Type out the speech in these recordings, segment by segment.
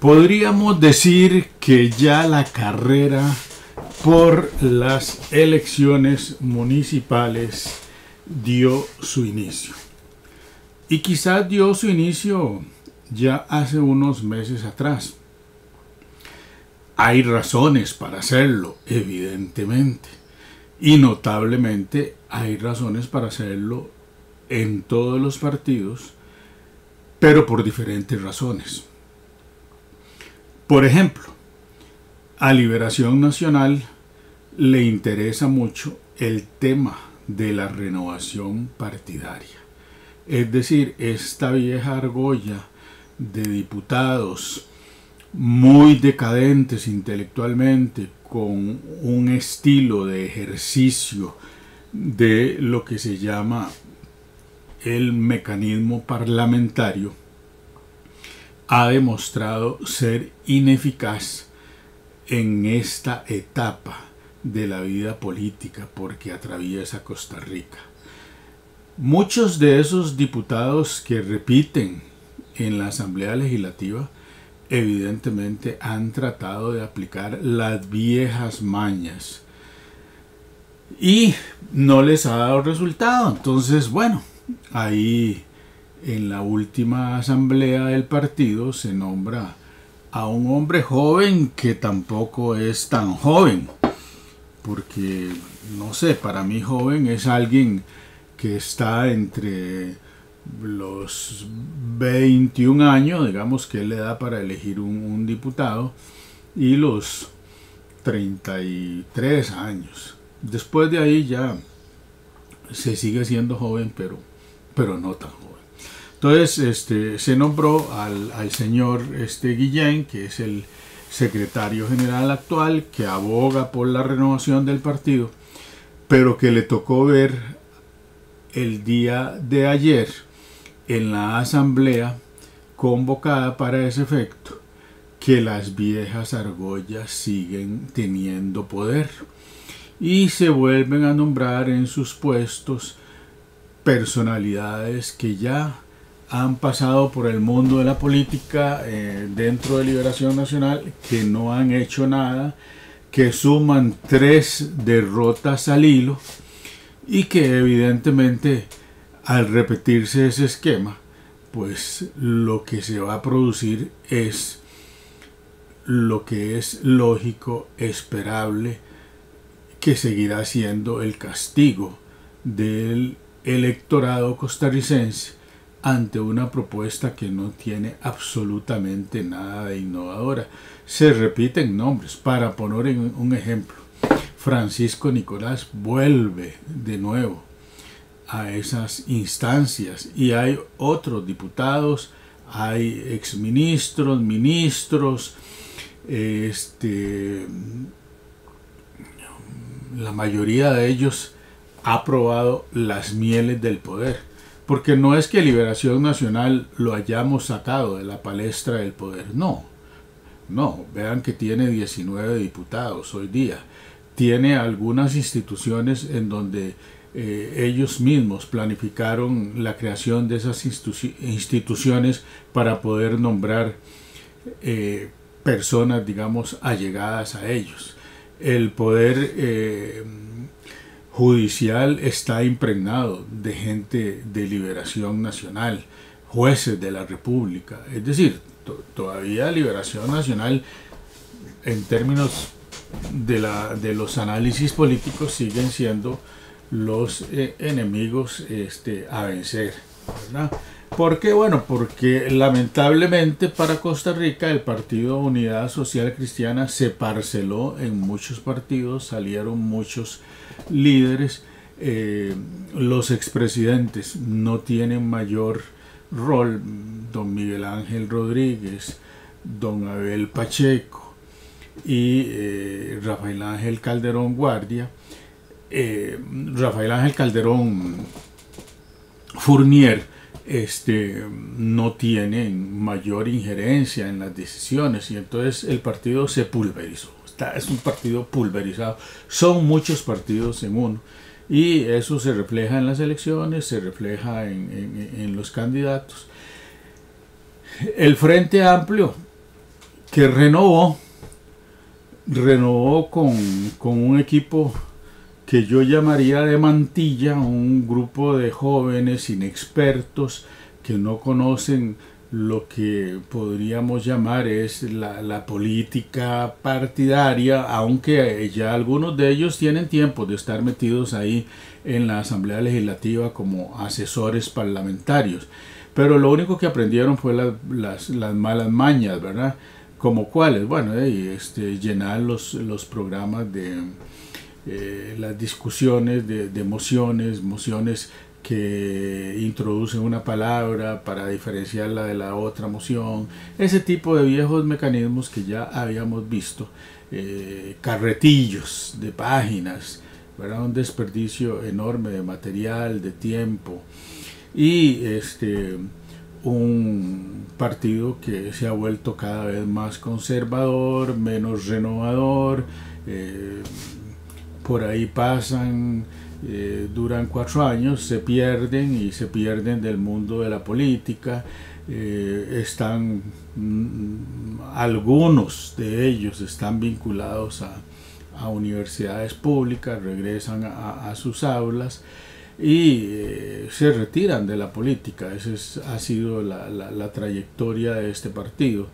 Podríamos decir que ya la carrera por las elecciones municipales dio su inicio. Y quizás dio su inicio ya hace unos meses atrás. Hay razones para hacerlo, evidentemente. Y notablemente hay razones para hacerlo en todos los partidos, pero por diferentes razones. Por ejemplo, a Liberación Nacional le interesa mucho el tema de la renovación partidaria. Es decir, esta vieja argolla de diputados muy decadentes intelectualmente, con un estilo de ejercicio de lo que se llama el mecanismo parlamentario, ha demostrado ser ineficaz en esta etapa de la vida política porque atraviesa Costa Rica. Muchos de esos diputados que repiten en la Asamblea Legislativa evidentemente han tratado de aplicar las viejas mañas y no les ha dado resultado. Entonces, bueno, ahí en la última asamblea del partido se nombra a un hombre joven que tampoco es tan joven, porque no sé, para mí joven es alguien que está entre los 21 años, digamos que le da para elegir un, un diputado, y los 33 años. Después de ahí ya se sigue siendo joven, pero, pero no tan joven. Entonces este, se nombró al, al señor este, Guillén, que es el secretario general actual, que aboga por la renovación del partido, pero que le tocó ver el día de ayer en la asamblea convocada para ese efecto que las viejas argollas siguen teniendo poder y se vuelven a nombrar en sus puestos personalidades que ya han pasado por el mundo de la política eh, dentro de Liberación Nacional, que no han hecho nada, que suman tres derrotas al hilo y que evidentemente al repetirse ese esquema, pues lo que se va a producir es lo que es lógico, esperable, que seguirá siendo el castigo del electorado costarricense ante una propuesta que no tiene absolutamente nada de innovadora. Se repiten nombres. Para poner un ejemplo, Francisco Nicolás vuelve de nuevo a esas instancias y hay otros diputados, hay exministros, ministros, este, la mayoría de ellos ha probado las mieles del poder porque no es que Liberación Nacional lo hayamos sacado de la palestra del poder, no. No, vean que tiene 19 diputados hoy día. Tiene algunas instituciones en donde eh, ellos mismos planificaron la creación de esas instituciones para poder nombrar eh, personas, digamos, allegadas a ellos. El poder eh, judicial está impregnado de gente de liberación nacional, jueces de la República. Es decir, todavía liberación nacional en términos de, la, de los análisis políticos siguen siendo los eh, enemigos este, a vencer. ¿verdad? ¿Por qué? Bueno, porque lamentablemente para Costa Rica el Partido Unidad Social Cristiana se parceló en muchos partidos, salieron muchos líderes, eh, los expresidentes no tienen mayor rol, don Miguel Ángel Rodríguez, don Abel Pacheco y eh, Rafael Ángel Calderón Guardia, eh, Rafael Ángel Calderón Fournier, este, no tienen mayor injerencia en las decisiones y entonces el partido se pulverizó es un partido pulverizado. Son muchos partidos en uno. Y eso se refleja en las elecciones, se refleja en, los candidatos. El Frente Amplio que renovó, renovó con, con un equipo que yo llamaría de mantilla, un grupo de jóvenes inexpertos que no conocen lo que podríamos llamar es la, la, política partidaria, aunque ya algunos de ellos tienen tiempo de estar metidos ahí en la Asamblea Legislativa como asesores parlamentarios. Pero lo único que aprendieron fue las, las, malas mañas, ¿verdad? Como cuáles, bueno, este, llenar los, los programas de eh, las discusiones de, de mociones, mociones que introducen una palabra para diferenciarla de la otra moción, ese tipo de viejos mecanismos que ya habíamos visto, eh, carretillos de páginas, ¿verdad? un desperdicio enorme de material, de tiempo y este un partido que se ha vuelto cada vez más conservador, menos renovador, eh, por ahí pasan eh, duran cuatro años, se pierden y se pierden del mundo de la política. Eh, están, mm, algunos de ellos están vinculados a, universidades públicas, regresan a, sus aulas y eh, se retiran de la política. Esa ha sido la, la trayectoria de este partido.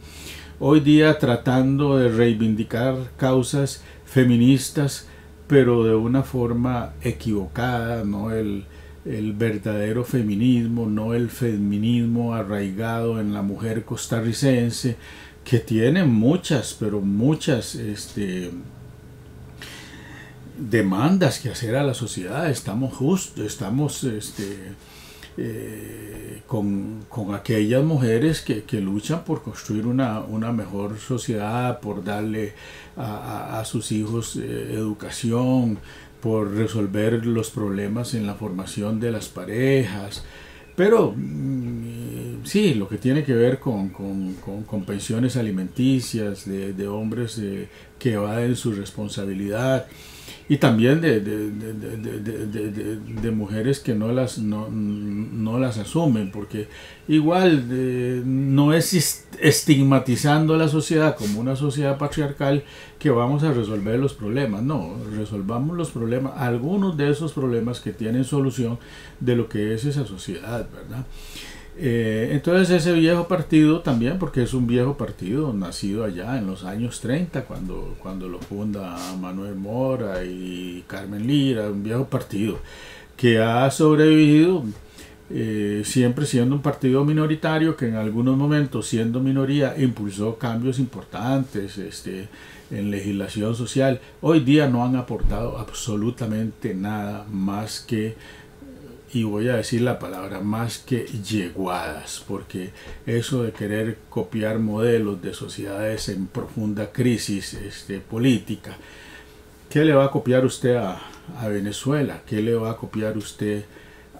Hoy día tratando de reivindicar causas feministas, pero de una forma equivocada, no el, verdadero feminismo, no el feminismo arraigado en la mujer costarricense, que tiene muchas, pero muchas este, demandas que hacer a la sociedad. Estamos justos, estamos este, eh, con, aquellas mujeres que, luchan por construir una, mejor sociedad, por darle a, sus hijos eh, educación, por resolver los problemas en la formación de las parejas. Pero mm, sí, lo que tiene que ver con, pensiones alimenticias de, hombres eh, que evaden su responsabilidad, y también de, de, de, de, mujeres que no las, no, no las asumen, porque igual no es estigmatizando a la sociedad como una sociedad patriarcal que vamos a resolver los problemas, no, resolvamos los problemas, algunos de esos problemas que tienen solución de lo que es esa sociedad, ¿verdad? Eh, entonces ese viejo partido también, porque es un viejo partido nacido allá en los años 30, cuando, cuando lo funda Manuel Mora y Carmen Lira, un viejo partido que ha sobrevivido eh, siempre siendo un partido minoritario que en algunos momentos siendo minoría impulsó cambios importantes este, en legislación social. Hoy día no han aportado absolutamente nada más que y voy a decir la palabra más que yeguadas, porque eso de querer copiar modelos de sociedades en profunda crisis este, política, ¿qué le va a copiar usted a, Venezuela? ¿Qué le va a copiar usted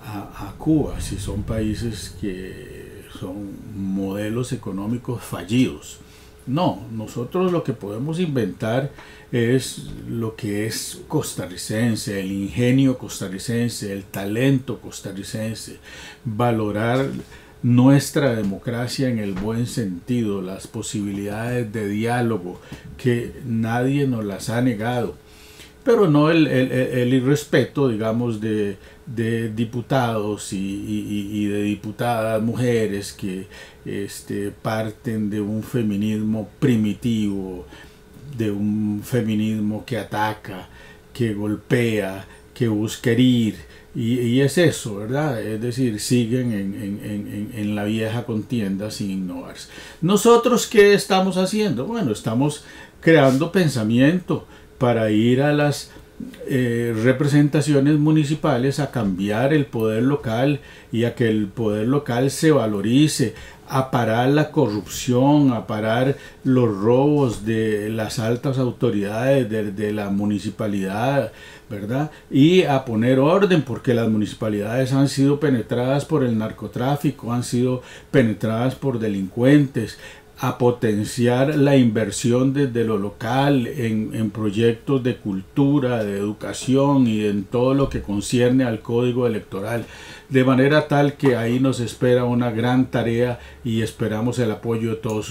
a, a Cuba si son países que son modelos económicos fallidos? No, nosotros lo que podemos inventar es lo que es costarricense, el ingenio costarricense, el talento costarricense, valorar nuestra democracia en el buen sentido, las posibilidades de diálogo que nadie nos las ha negado, pero no el, irrespeto, digamos, de, diputados y, de diputadas mujeres que este, parten de un feminismo primitivo, de un feminismo que ataca, que golpea, que busca herir, y, es eso, ¿verdad? Es decir, siguen en, la vieja contienda sin innovarse. Nosotros, ¿qué estamos haciendo? Bueno, estamos creando pensamiento para ir a las eh, representaciones municipales a cambiar el poder local y a que el poder local se valorice, a parar la corrupción, a parar los robos de las altas autoridades de, la municipalidad, ¿verdad? Y a poner orden, porque las municipalidades han sido penetradas por el narcotráfico, han sido penetradas por delincuentes, a potenciar la inversión desde lo local en, en, proyectos de cultura, de educación y en todo lo que concierne al código electoral, de manera tal que ahí nos espera una gran tarea y esperamos el apoyo de todos